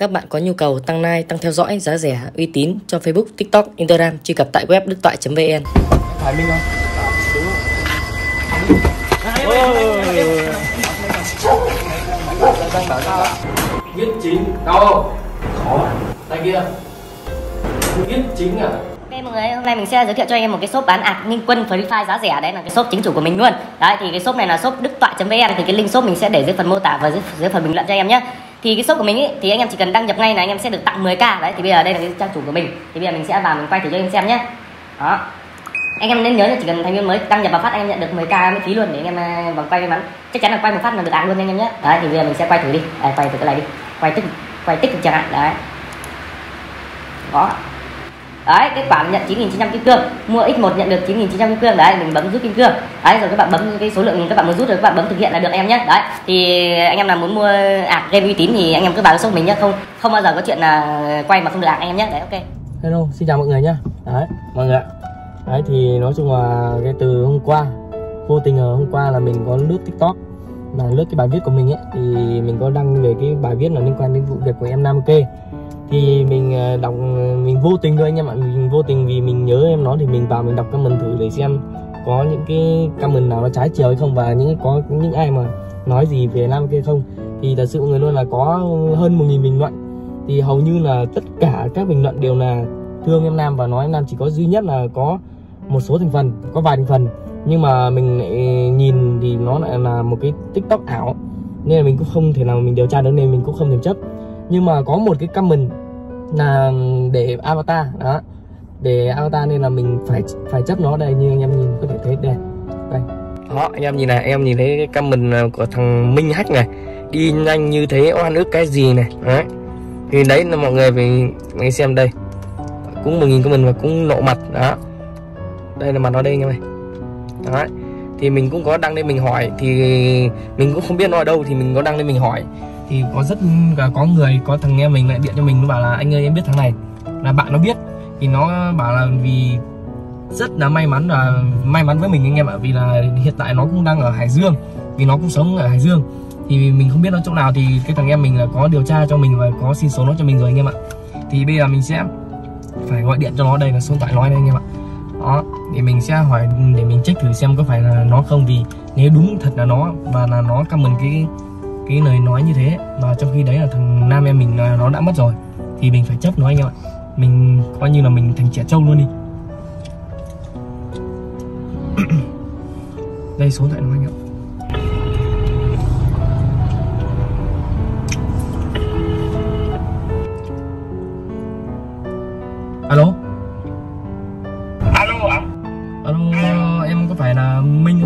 Các bạn có nhu cầu tăng like, tăng theo dõi, giá rẻ, uy tín cho Facebook, TikTok, Instagram, truy cập tại web đức toại.vn. Phải Minh không? Viết chính đau không? Khó à? Tay kia Viết chính à? Ok mọi người, hôm nay mình sẽ giới thiệu cho em một cái shop bán ạc Ninh Quân Free Fire giá rẻ Đấy là cái shop chính chủ của mình luôn Đấy thì cái shop này là shop đức toại.vn Thì cái link shop mình sẽ để dưới phần mô tả và dưới, dưới phần bình luận cho em nhé thì cái shop của mình ấy, thì anh em chỉ cần đăng nhập ngay là anh em sẽ được tặng 10k đấy thì bây giờ đây là cái trang chủ của mình. Thì bây giờ mình sẽ vào mình quay thử cho anh em xem nhé đó. Anh em nên nhớ là chỉ cần thành viên mới đăng nhập vào phát anh em nhận được 10k miễn phí luôn để anh em à, vòng quay may mắn. Chắc chắn là quay một phát là được ăn luôn anh em nhé đấy thì bây giờ mình sẽ quay thử đi. À, quay thử cái này đi. Quay tích quay tích chẳng hạn. Đấy. Đó đấy kết quả là nhận 9.900 kim cương. Mua x1 nhận được 9.900 kim cương. Đấy mình bấm rút kim cương. Đấy rồi các bạn bấm cái số lượng các bạn muốn rút rồi các bạn bấm thực hiện là được em nhé. Đấy thì anh em nào muốn mua ạc game uy tín thì anh em cứ vào số mình nhé. Không không bao giờ có chuyện là quay mà không được ạc anh em nhé. Đấy ok. Hello, xin chào mọi người nhé. Đấy, mọi người ạ. Đấy thì nói chung là cái từ hôm qua Vô tình ở hôm qua là mình có lướt tiktok Là lướt cái bài viết của mình ấy. Thì mình có đăng về cái bài viết là liên quan đến vụ việc của em Nam Kê. Thì mình ờ, đọc, ờ, mình vô tình thôi anh em ạ. Mình vô tình vì mình nhớ em nó thì mình vào mình đọc comment thử để xem Có những cái comment nào nó trái chiều hay không Và những có những ai mà nói gì về Nam kia không. Thì thật sự người luôn là có hơn 1.000 bình luận. Thì hầu như là tất cả các bình luận đều là thương em Nam và nói em Nam chỉ có duy nhất là có một số thành phần có vài thành phần. Nhưng mà mình lại nhìn thì nó lại là một cái tiktok ảo. Nên là mình cũng không thể nào mình điều tra được nên mình cũng không thể chấp nhưng mà có một cái comment là để avatar, đó. Để avatar nên là mình phải phải chấp nó đây, như anh em nhìn có thể thấy đây. Đây. Đó, anh em nhìn này, em nhìn thấy cái comment của thằng Minh Hách này. Đi nhanh như thế, oan ức cái gì này đấy thì đấy là mọi người phải mình xem đây. Cũng một nghìn của mình và cũng nộ mặt, đó. Đây là mặt nó đây, anh em này đó. Thì mình cũng có đăng lên mình hỏi, thì mình cũng không biết nó ở đâu, thì mình có đăng lên mình hỏi thì có rất có người, có thằng em mình lại điện cho mình, nó bảo là, anh ơi, em biết thằng này, là bạn nó biết. Thì nó bảo là, vì rất là may mắn là, may mắn với mình anh em ạ, vì là hiện tại nó cũng đang ở Hải Dương, vì nó cũng sống ở Hải Dương. Thì mình không biết nó chỗ nào thì cái thằng em mình là có điều tra cho mình và có xin số nó cho mình rồi anh em ạ. Thì bây giờ mình sẽ phải gọi điện cho nó, đây là số điện thoại nó đây anh em ạ. Đó thì mình sẽ hỏi, để mình check thử xem có phải là nó không, vì nếu đúng thật là nó, và là nó comment cái cái lời nói như thế. Mà trong khi đấy là thằng nam em mình nó đã mất rồi thì mình phải chấp nó anh em ạ. Mình coi như là mình thành trẻ trâu luôn đi. Đây số thoại nó anh ạ. Alo? Alo ạ. Alo em có phải là minh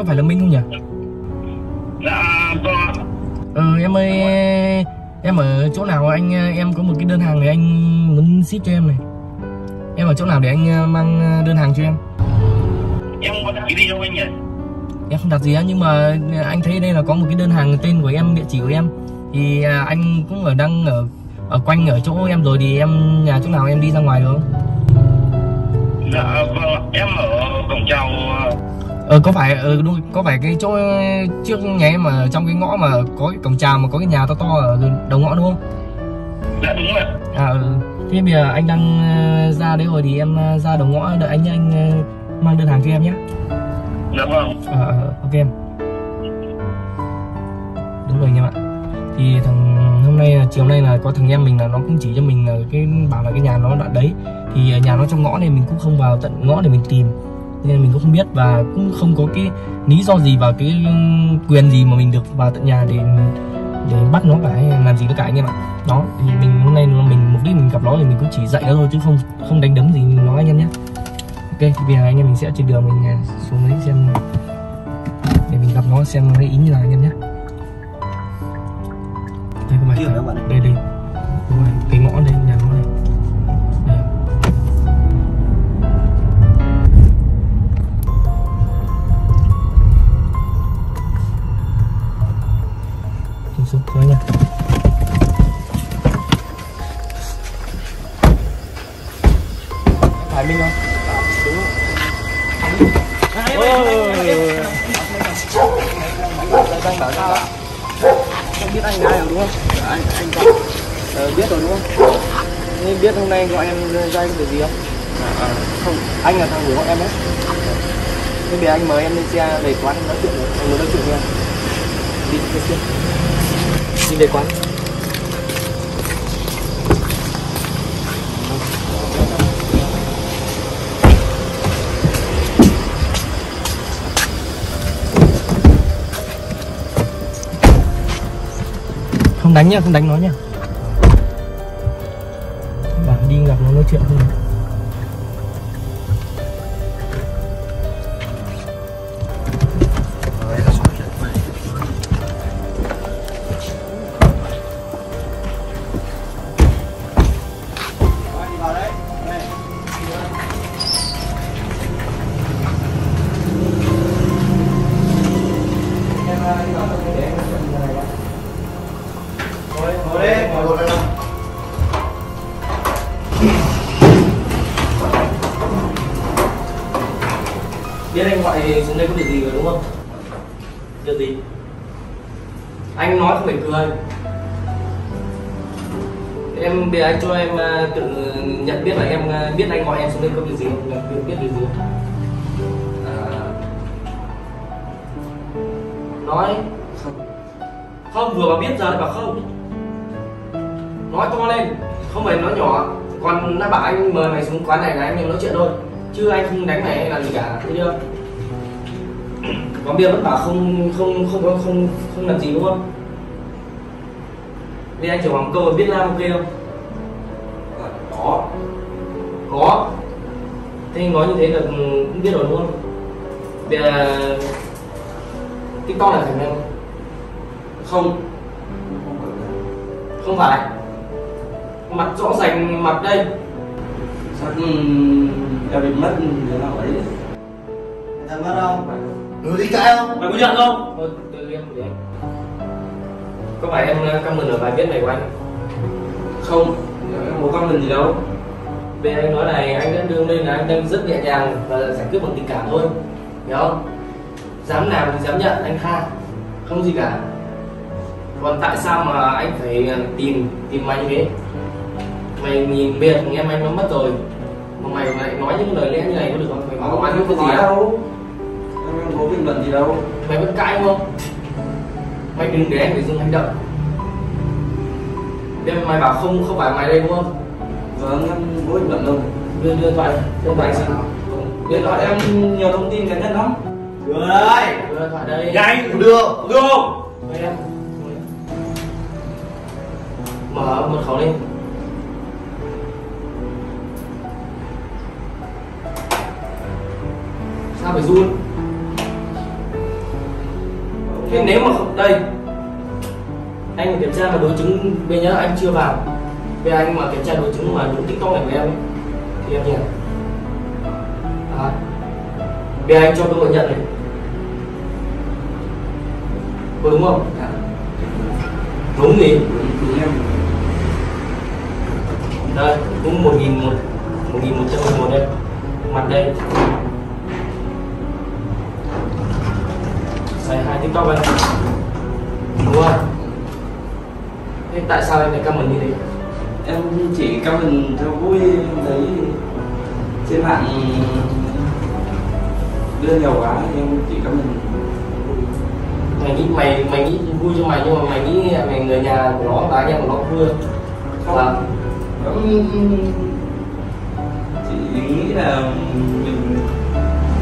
có phải là minh không nhỉ? Dạ vâng ờ em ơi em ở chỗ nào anh em có một cái đơn hàng này anh muốn ship cho em này. Em ở chỗ nào để anh mang đơn hàng cho em? Em có đặt cái gì đâu anh nhỉ? Em không đặt gì á nhưng mà anh thấy đây là có một cái đơn hàng tên của em địa chỉ của em. Thì à, anh cũng ở đang ở ở quanh ở chỗ em rồi thì em nhà chỗ nào em đi ra ngoài được không? Dạ vâng em ở cổng chào ờ có phải ờ, đúng, có phải cái chỗ trước nhà em mà trong cái ngõ mà có cái cổng chào mà có cái nhà to to ở đầu ngõ đúng không? Dạ đúng ạ. À ừ. thế bây giờ anh đang ờ, ra đấy rồi thì em ờ, ra đầu ngõ đợi anh nhé anh ờ, mang đơn hàng cho em nhé dạ vâng. Ờ ờ, ok em. Đúng rồi anh em ạ. Thì thằng hôm nay chiều nay là có thằng em mình là nó cũng chỉ cho mình là cái bảo là cái nhà nó đoạn đấy. Thì nhà nó trong ngõ này mình cũng không vào tận ngõ để mình tìm nên mình cũng không biết và cũng không có cái lý do gì và cái quyền gì mà mình được vào tận nhà để để bắt nó cả hay làm gì với cả anh em ạ. Đó thì mình hôm nay mình mục đích mình gặp nó thì mình cũng chỉ dạy nó thôi chứ không không đánh đấm gì nó anh em nhé. Ok thì bây giờ anh em mình sẽ trên đường mình à, xuống đấy xem để mình gặp nó xem cái ý như nào anh em nhé. Đây có phải đây đây. Đúng rồi cái ngõ nó đây ờ, biết rồi đúng không? Thế biết hôm nay gọi em ra cái việc gì không? À, không anh là thằng của bọn em đấy. Thế bây anh mời em lên xe về quán nói chuyện rồi anh muốn nói chuyện với em. Đi lên xe đi về quán. Không đánh nhá không đánh nó nhá gặp Anh nói không phải cười. Em bây giờ anh cho em à, tự nhận biết là em à, biết anh gọi em xuống đây có việc gì không? Biết, biết việc gì không? À... Nói không. Không vừa mà biết giờ bảo không. Nói to lên không phải nói nhỏ. Còn nó bảo anh mời mày xuống quán này là anh em nói chuyện thôi. Chứ anh không đánh mày hay làm gì cả thấy chưa còn bia vẫn bảo không không không không không không làm gì đúng không? Bây anh trưởng hoàng một câu biết làm ok không? À, có. Có. Thế anh nói như thế là cũng biết rồi đúng không? Bây giờ tiktok là thành không? Không. Không phải. Mặt rõ ràng mặt đây. Chắc ừ, em bị mất thế nào ấy? Thằng mất không? Người đi cãi không? mày có nhận không? Thôi tự em để có phải em comment ở bài viết này của anh? Không, em có comment gì đâu. Bên anh nói này anh đã đương lên là anh đang rất nhẹ nhàng và giải quyết bằng tình cảm thôi. Hiểu không? Dám làm thì dám nhận anh tha. Không gì cả. Còn tại sao mà anh phải ờ, tìm tìm mày như thế? Mày nhìn biệt thằng em anh nó mất rồi. Mà mày lại nói những lời lẽ như này có được không? Mày bảo anh cái gì nói à? đâu không có bình luận gì đâu. Mày vẫn cãi không? Mày đừng để anh phải dừng hành động. Giờ mày bảo không không phải mày đây đúng không? Vâng, em không có bình luận đâu. Đưa đưa điện thoại đưa điện thoại xin Điện thoại em nhiều thông tin cá nhân lắm. Đưa đây! đưa điện thoại đây. Nhanh! Đưa! Đưa không? Em. Mở mật khẩu lên. Sao phải run thế nếu mà không đây. Anh kiểm tra mà đối chứng bây nhớ anh chưa vào. Về anh mà kiểm tra đối chứng mà đúng tiktok này của em ấy, thì em nhìn về anh cho tôi nhận này. Có đúng không? Dạ. đúng gì Đúng em đây cũng một nghìn một một nghìn một trăm mười một đây. Mặt đây. Xài hai tiktok anh đúng không thế tại sao anh lại comment như thế? Em chỉ comment theo vui em thấy trên mạng đưa nhiều quá em chỉ comment mày nghĩ mày mày nghĩ vui cho mày nhưng mà mày nghĩ mày người nhà của nó và anh em của nó vui Không. Và Em chỉ nghĩ là mình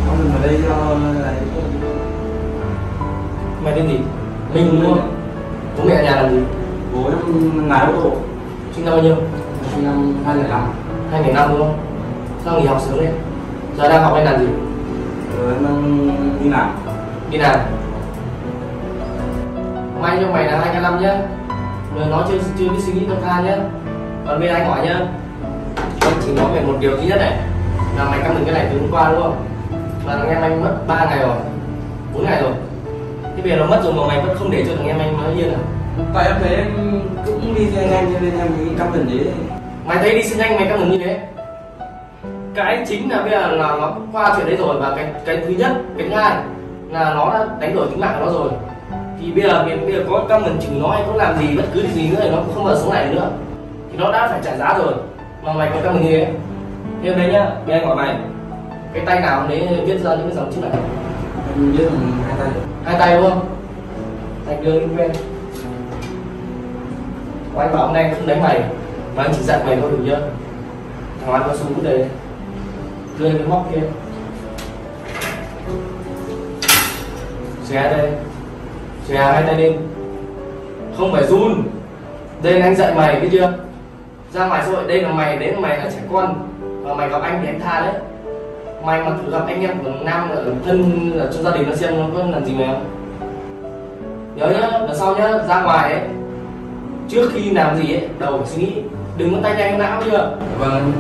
comment ở đây cho là mày tên gì? Mình đúng không? Bố mẹ nhà làm gì? Bố em lái ô tô sinh năm bao nhiêu? Sinh năm 2005 hai nghìn năm đúng không? Sao nghỉ học sớm đấy giờ đang học hay làm gì? Em đang đi làm. Đi làm. May cho mày là hai năm nhá. Rồi nó chưa chưa biết suy nghĩ công tha nhá. Còn bên anh hỏi nhá. Anh chỉ nói về một điều duy nhất này. Là mày căm mình cái này từ hôm qua đúng không? Là thằng em anh mất 3 ngày rồi. 4 ngày rồi thế bây giờ nó mất rồi mà mày vẫn không để cho thằng em anh nói yên à? Tại em thấy em cũng đi xe nhanh cho nên em nghĩ comment đấy mày thấy đi xe nhanh mày căm mình như thế? Cái chính là bây giờ là nó qua chuyện đấy rồi và cái cái thứ nhất cái hai là nó đã đánh đổi tính mạng của nó rồi. Thì bây giờ bây giờ có comment chừng nó hay có làm gì bất cứ điều gì nữa thì nó cũng không bao giờ sống lại được nữa. Thì nó đã phải trả giá rồi mà mày có comment như thế. Thêm đấy nhá bây anh hỏi mày cái tay nào đấy viết ra những cái dòng chữ này em biết là hai tay hai tay luôn anh đưa lên quen Có anh bảo hôm nay anh không đánh mày, mà anh chỉ dặn mày thôi, được chưa? Thằng anh có súng cũng đây đưa cái móc kia. Chè đây. Chè hai tay lên. Không phải run. Đây là anh dạy mày, biết chưa? Ra ngoài rồi đây là mày đấy là mày là trẻ con. Và mày gặp anh thì anh tha đấy mày mà thử gặp anh em của nam ở thân ở trong gia đình nó xem nó có làm gì mày không nhớ nhá lần sau nhá ra ngoài ấy trước khi làm gì ấy đầu phải suy nghĩ đừng có tay nhanh não chưa? Vâng.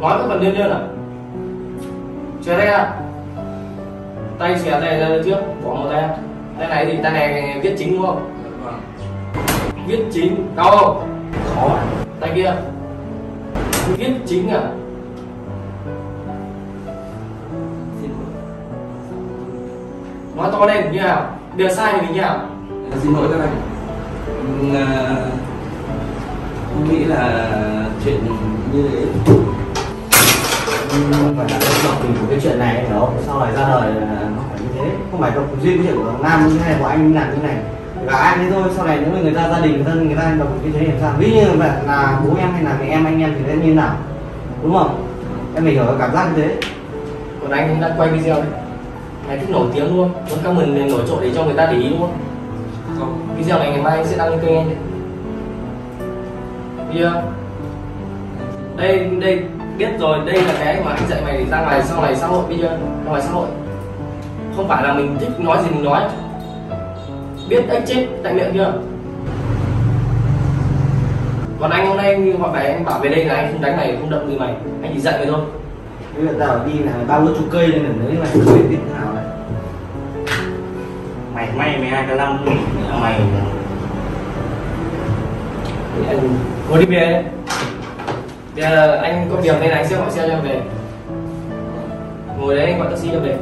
Nói các phần liên liên à? Xòe tay ra tay xòe tay ra trước bỏ một tay. Tay này thì tay này viết chính đúng không? Vâng. Viết chính đau không? Khó ạ. tay kia. Viết chính à nói to lên như nào? Điều sai thì mình như nào? Xin lỗi các anh. À, không nghĩ là chuyện như thế. Không phải là ngọc tình của cái chuyện này hiểu không? Sau này ra đời là nó phải như thế? Không phải độc cái chuyện của nam như thế này của anh làm như này. Là anh thế thôi sau này nếu mà người ta gia đình thân người ta độc như thế thì làm sao? Ví như là, là bố em hay là mẹ em anh em thì sẽ như thế nào? Đúng không? Em phải hiểu cảm giác như thế. Còn anh cũng đang quay video đấy mày thích nổi tiếng luôn. Muốn comment này nổi trội để cho người ta để ý đúng không? Không. Video này ngày mai anh sẽ đăng lên kênh anh video đây đây biết rồi. Đây là cái mà anh dạy mày để ra ngoài sau này xã hội bây giờ ra ngoài xã hội. Không phải là mình thích nói gì mình nói. Biết ếch chết tại miệng chưa? Còn anh hôm nay anh gọi mày anh bảo về đây là anh không đánh mày không động gì mày. Anh chỉ dạy mày thôi. Bây giờ tao đi là bao nhiêu chục cây lên là nếu mà không biết thế nào. này mày may mày hai cái năm mày. Anh ngồi đi về bây giờ anh có việc nên anh sẽ gọi xe cho em về. Ngồi đấy anh gọi taxi cho về.